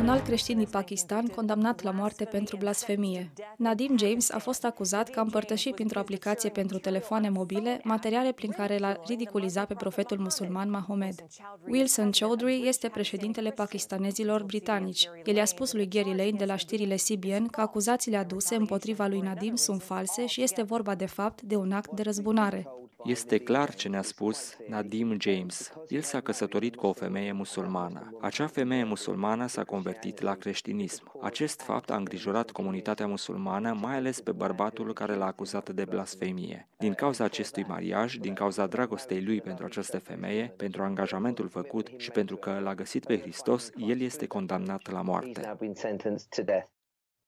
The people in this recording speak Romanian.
un alt creștin din Pakistan condamnat la moarte pentru blasfemie. Nadim James a fost acuzat că a împărtășit printr-o aplicație pentru telefoane mobile materiale prin care l-a ridiculizat pe profetul musulman Mahomed. Wilson Chowdhury este președintele pakistanezilor britanici. El i-a spus lui Gary Lane de la știrile CBN că acuzațiile aduse împotriva lui Nadim sunt false și este vorba de fapt de un act de răzbunare. Este clar ce ne-a spus Nadim James. El s-a căsătorit cu o femeie musulmană. Acea femeie musulmană s-a convertit la creștinism. Acest fapt a îngrijorat comunitatea musulmană, mai ales pe bărbatul care l-a acuzat de blasfemie. Din cauza acestui mariaj, din cauza dragostei lui pentru această femeie, pentru angajamentul făcut și pentru că l-a găsit pe Hristos, el este condamnat la moarte.